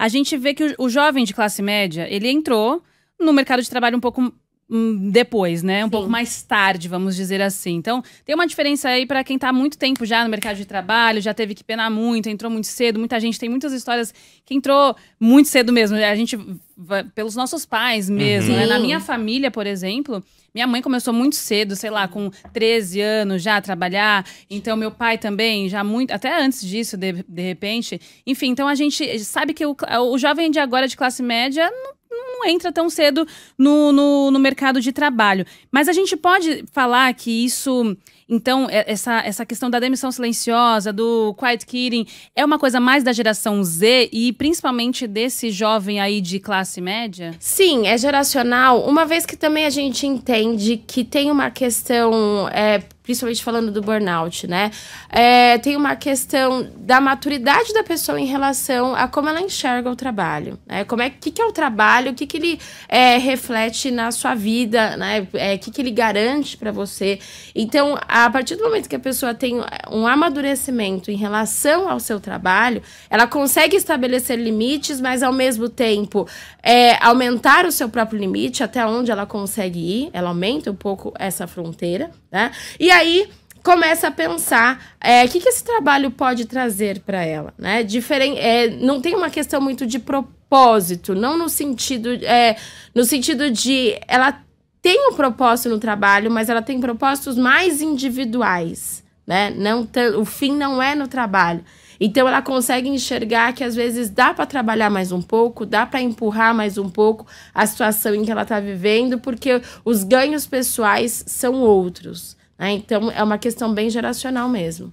a gente vê que o, o jovem de classe média, ele entrou no mercado de trabalho um pouco depois, né? Um Sim. pouco mais tarde, vamos dizer assim. Então, tem uma diferença aí para quem tá há muito tempo já no mercado de trabalho, já teve que penar muito, entrou muito cedo. Muita gente tem muitas histórias que entrou muito cedo mesmo. A gente pelos nossos pais mesmo, Uhum. né? Na minha família, por exemplo, minha mãe começou muito cedo, sei lá, com 13 anos já a trabalhar. Então, meu pai também, já muito, até antes disso, de, de repente. Enfim, então a gente sabe que o, o jovem de agora de classe média não, não entra tão cedo no, no, no mercado de trabalho. Mas a gente pode falar que isso. Então, é- essa, essa questão da demissão silenciosa, do quiet quitting, é uma coisa mais da geração Z e principalmente desse jovem aí de classe média? Sim, é geracional, uma vez que também a gente entende que tem uma questão, é, principalmente falando do burnout, né? É, tem uma questão da maturidade da pessoa em relação a como ela enxerga o trabalho. Né? Como é que, que é o trabalho, o que, que ele é, reflete na sua vida, né? É, o que, que ele garante para você. Então, a partir do momento que a pessoa tem um amadurecimento em relação ao seu trabalho, ela consegue estabelecer limites, mas ao mesmo tempo é, aumentar o seu próprio limite até onde ela consegue ir. Ela aumenta um pouco essa fronteira, né? E aí começa a pensar é, o que, que esse trabalho pode trazer para ela, né? Diferen é, não tem uma questão muito de propósito, não no sentido, é, no sentido de ela tem um propósito no trabalho, mas ela tem propósitos mais individuais, né? Não o fim não é no trabalho. Então ela consegue enxergar que às vezes dá para trabalhar mais um pouco, dá para empurrar mais um pouco a situação em que ela está vivendo, porque os ganhos pessoais são outros. Né? Então é uma questão bem geracional mesmo.